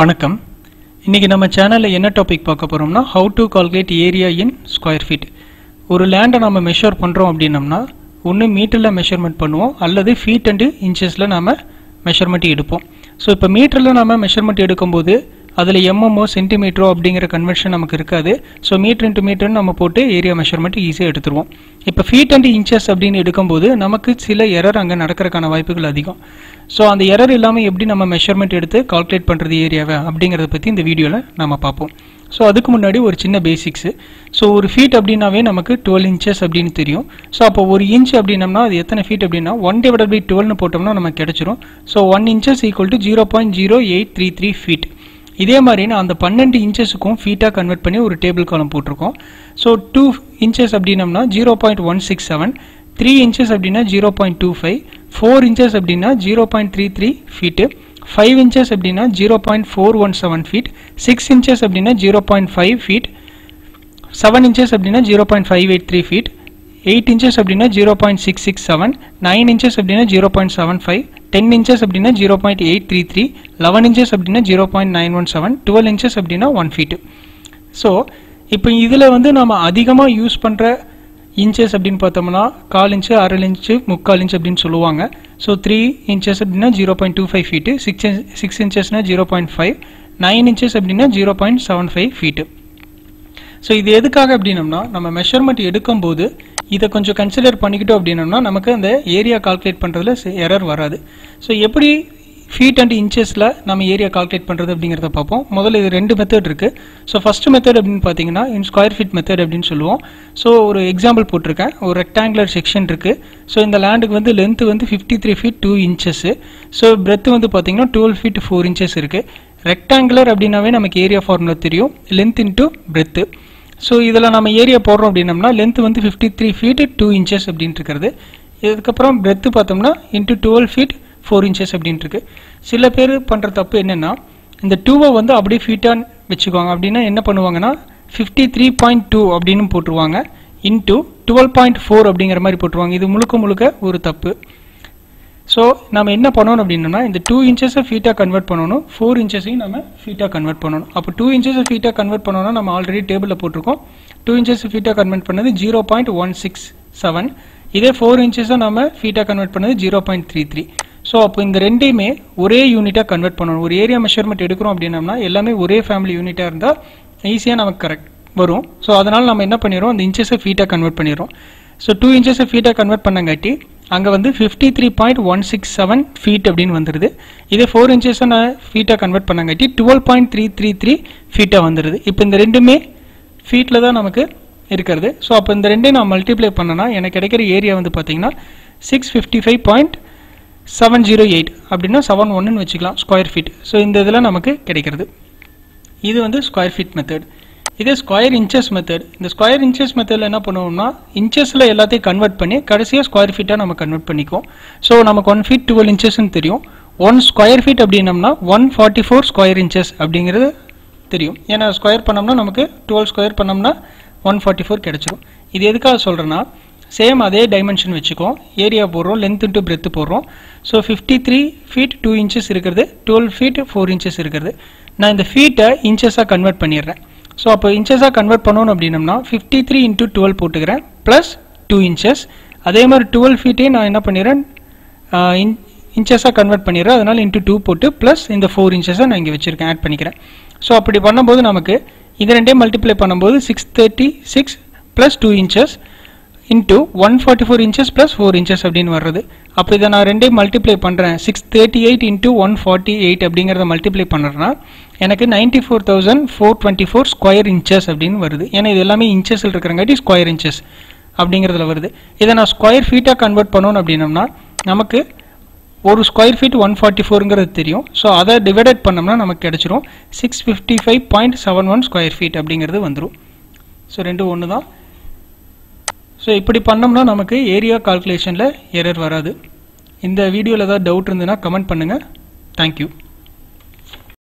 வணக்கம். இன்னைக்கு நம்ம சேனலில் என்ன டாபிக் பார்க்க போகிறோம்னா how to calculate area in square feet ஒரு லேண்டை நம்ம மெஷர் பண்ணுறோம் அப்படின்னம்னா ஒன்று மீட்டரில் மெஷர்மெண்ட் பண்ணுவோம் அல்லது ஃபீட் அண்டு இன்ச்சஸில் நம்ம மெஷர்மெண்ட் எடுப்போம். ஸோ இப்போ மீட்டரில் நம்ம மெஷர்மெண்ட் எடுக்கும்போது அதில் எம்எம்ஓ சென்டிமீட்டரோ அப்படிங்கிற கன்வென்ஷன் நமக்கு இருக்காது. ஸோ மீட்டர் இன்ட்டு மீட்டர்னு நம்ம போட்டு ஏரியா மெஷர்மெண்ட் ஈஸியாக எடுத்துருவோம். இப்போ ஃபீட் அண்ட் இன்ச்சஸ் அப்படின்னு எடுக்கும்போது நமக்கு சில எரர் அங்கே நடக்கிறதுக்கான வாய்ப்புகள் அதிகம். ஸோ அந்த எரர் இல்லாமல் எப்படி நம்ம மெஷர்மெண்ட் எடுத்து கால்குலேட் பண்ணுறது ஏரியாவை அப்படிங்கிறத பற்றி இந்த வீடியோவில் நம்ம பார்ப்போம். ஸோ அதுக்கு முன்னாடி ஒரு சின்ன பேசிக்ஸு ஸோ ஒரு ஃபீட் அப்படின்னாவே நமக்கு டுவெல் இன்ச்சஸ் அப்படின்னு தெரியும். ஸோ அப்போ ஒரு இன்ச் அப்படின்னம்னா அது எத்தனை ஃபீட் அப்படின்னா ஒன் டிவைட் பை டுவெல்னு போட்டோம்னா நமக்கு கிடச்சிரும். So one inches equal to zero point zero eight three three feet இதே மாதிரி நான் அந்த பன்னெண்டு இன்ச்சஸுக்கும் ஃபீட்டாக கன்வெர்ட் பண்ணி ஒரு டேபிள் காலம் போட்டிருக்கோம். ஸோ டூ இன்ச்சஸ் அப்படின்னம்னா zero point one six seven three inches அப்படின்னா zero point two five four inches அப்படின்னா zero point three three feet five inches அப்படின்னா zero point four one seven feet six inches அப்படின்னா zero point five feet seven inches அப்படின்னா zero point five eight three feet eight inches அப்படின்னா zero point six six seven nine inches அப்படின்னா zero point seven five ten inches அப்படின்னா zero point eight three three eleven inches அப்படின்னா zero point nine one seven twelve inches அப்படின்னா one feet so இப்போ இதில் வந்து நம்ம அதிகமாக யூஸ் பண்ணுற இன்ச்சஸ் அப்படின்னு பார்த்தோம்னா கால் இன்ச்சு அரை இன்ச்சு முக்கால் இன்ச் அப்படின்னு சொல்லுவாங்க. ஸோ த்ரீ இன்ச்சஸ் அப்படின்னா zero point two five feet six six இன்ச்சஸ்னா zero point five nine inches அப்படின்னா zero point seven five feet so இது எதுக்காக அப்படின்னம்னா நம்ம மெஷர்மெண்ட் எடுக்கும்போது இதை கொஞ்சம் கன்சிடர் பண்ணிக்கிட்டோம் அப்படின்னம்னா நமக்கு அந்த ஏரியா கால்குலேட் பண்ணுறதுல எரர் வராது. ஸோ எப்படி ஃபீட் அண்ட் இன்ச்சஸில் நம்ம ஏரியா கால்குலேட் பண்ணுறது அப்படிங்கிறத பார்ப்போம். முதல்ல இது ரெண்டு மெத்தட் இருக்குது ஸோ ஃபஸ்ட் மெத்தட் அப்படின்னு பார்த்தீங்கன்னா இன் ஸ்கொயர் ஃபீட் மெத்தட் அப்படின்னு சொல்லுவோம். ஸோ ஒரு எக்ஸாம்பிள் போட்டிருக்கேன். ஒரு ரெக்டாங்குலர் செக்ஷன் இருக்குது ஸோ இந்த லேண்டுக்கு வந்து லென்த்து வந்து fifty three feet two inches so breadth வந்து பார்த்தீங்கன்னா டுவெல் ஃபீட் ஃபோர் இன்ச்சஸ் இருக்குது ரெக்டாங்குலர் அப்படின்னாவே நமக்கு ஏரியா ஃபார்முலா தெரியும். லென்த் இன்ட்டு பிரெத்து ஸோ இதில் நம்ம ஏரியா போடுறோம் அப்படின்னம்னா லென்த் வந்து fifty three feet two inches அப்படின்ட்டு இருக்கிறது இதுக்கப்புறம் பிரெத்து பார்த்தோம்னா into twelve feet four inches அப்படின்ட்டு இருக்கு சில பேர் பண்ணுற தப்பு என்னென்னா இந்த டூவை வந்து அப்படியே ஃபீட்டாக வச்சுக்குவாங்க. அப்படின்னா என்ன பண்ணுவாங்கன்னா ஃபிஃப்டி த்ரீ பாயிண்ட் டூ அப்படின்னு போட்டுருவாங்க. இன்ட்டு டுவெல் பாயிண்ட் ஃபோர் அப்படிங்கிற மாதிரி போட்டுருவாங்க. இது முழுக்க முழுக்க ஒரு தப்பு. ஸோ நம்ம என்ன பண்ணணும் அப்படின்னா இந்த டூ இன்ச்சஸை ஃபீட்டாக கன்வெர்ட் பண்ணணும். ஃபோர் இன்ச்சஸையும் நம்ம ஃபீட்டாக கன்வெர்ட் பண்ணணும். அப்போ டூ இன்ச்சஸை ஃபீட்டாக கன்வெர்ட் பண்ணணும்னா நம்ம ஆல்ரெடி டேபிளில் போட்டிருக்கோம். டூ இன்ச்சஸ் ஃபீட்டாக கன்வெர்ட் பண்ணது zero point one six seven இதே ஃபோர் இன்ச்சஸை நம்ம ஃபீட்டாக கன்வெர்ட் பண்ணது zero point three three so அப்போ இந்த ரெண்டையுமே ஒரே யூனிட்டாக கன்வெர்ட் பண்ணணும். ஒரு ஏரியா மெஷர்மெண்ட் எடுக்கிறோம் அப்படின்னம்னா எல்லாமே ஒரே ஃபேமிலி யூனிட்டாக இருந்தால் ஈஸியாக நமக்கு கரெக்ட் வரும். ஸோ அதனால் நம்ம என்ன பண்ணிடுறோம்? அந்த இன்ச்சஸை ஃபீட்டாக கன்வெர்ட் பண்ணிடுறோம். ஸோ டூ இன்ச்சஸை ஃபீட்டாக கன்வெர்ட் பண்ணங்காட்டி அங்கே வந்து fifty three point one six seven feet அப்படின்னு வந்துடுது இதே ஃபோர் இன்ச்சஸை நான் ஃபீட்டாக convert பண்ணங்காட்டி twelve point three three three ஃபீட்டாக வந்துடுது இப்போ இந்த ரெண்டுமே ஃபீட்டில் தான் நமக்கு இருக்கிறது. ஸோ அப்போ இந்த ரெண்டையும் நான் மல்டிப்ளை பண்ணனா எனக்கு கிடைக்கிற ஏரியா வந்து பார்த்தீங்கன்னா six fifty five point seven zero eight அப்படின்னா செவன் ஒன்றுன்னு வச்சுக்கலாம் ஸ்கொயர் ஃபீட் ஸோ இந்த இதில் நமக்கு கிடைக்கிறது. இது வந்து ஸ்கொயர் ஃபீட் மெத்தட் இதே ஸ்கொயர் இன்ச்சஸ் மெத்தட் இந்த ஸ்கொயர் இன்ச்சஸ் மெத்தடில் என்ன பண்ணுவோம்னா இன்ச்சஸில் எல்லாத்தையும் கன்வெர்ட் பண்ணி கடைசியாக ஸ்கொயர் ஃபீட்டாக நம்ம கன்வெர்ட் பண்ணிக்குவோம். ஸோ நமக்கு ஒன் ஃபீட் டுவெல் இன்ச்சஸ்ன்னு தெரியும். ஒன் ஸ்கொயர் ஃபீட் அப்படின்னம்னா one forty four square inches அப்படிங்கிறது தெரியும். ஏன்னா ஸ்கொயர் பண்ணோம்னா நமக்கு டுவெல் ஸ்கொயர் பண்ணோம்னா ஒன் ஃபார்ட்டி ஃபோர் கிடச்சிரும். இது எதுக்காக சொல்கிறேன்னா சேம் அதே டைமென்ஷன் வச்சுக்கோம் ஏரியா போடுறோம் லென்த் இன்ட்டு பிரெத்து போடுறோம். So fifty three feet two inches இருக்கிறது டுவெல் ஃபீட் ஃபோர் இன்ச்சஸ் இருக்கிறது. நான் இந்த ஃபீட்டை இன்ச்சஸாக கன்வெர்ட் பண்ணிடுறேன். ஸோ அப்போ இன்ச்சஸாக கன்வெர்ட் பண்ணணும் அப்படின்னம்னா ஃபிஃப்டி த்ரீ இன்ட்டு டுவெல் போட்டுக்கிறேன். ப்ளஸ் டூ இன்ச்சஸ் அதே மாதிரி டுவெல் ஃபீட்டே நான் என்ன பண்ணிடுறேன்? இன் இன்ச்சஸாக கன்வெர்ட் பண்ணிடுறேன். அதனால் இன்ட்டு டூ போட்டு ப்ளஸ் இந்த ஃபோர் இன்ச்சஸை நான் இங்கே வச்சுருக்கேன் ஆட் பண்ணிக்கிறேன். ஸோ அப்படி பண்ணும்போது நமக்கு இது ரெண்டே மல்டிப்ளை பண்ணும்போது six thirty six plus two inches into one forty four inches plus four inches அப்படின்னு வர்றது. அப்போ இதை நான் ரெண்டே மல்டிப்ளை பண்ணுறேன் six thirty eight into one forty eight அப்படிங்கிறத மல்டிப்ளை பண்ணுறேன்னா எனக்கு ninety four thousand four twenty four square inches அப்படின்னு வருது. ஏன்னா இது எல்லாமே இன்ச்சஸில் இருக்கிறங்காட்டி ஸ்கொயர் இன்ச்சஸ் அப்படிங்கிறதுல வருது. இதை நான் ஸ்கொயர் ஃபீட்டாக கன்வெர்ட் பண்ணணும் அப்படின்னம்னா நமக்கு ஒரு ஸ்கொயர் ஃபீட் ஒன் ஃபார்ட்டி ஃபோருங்கிறது தெரியும். ஸோ அதை டிவைடட் பண்ணோம்னா நமக்கு கிடச்சிரும். Six fifty five point seven one square feet அப்படிங்கிறது வந்துடும் ஸோ ரெண்டும் ஒன்று தான் ஸோ இப்படி பண்ணோம்னா நமக்கு ஏரியா கால்குலேஷனில் எரர் வராது. இந்த வீடியோவில் ஏதாவது டவுட் இருந்ததுன்னா கமெண்ட் பண்ணுங்கள் தேங்க்யூ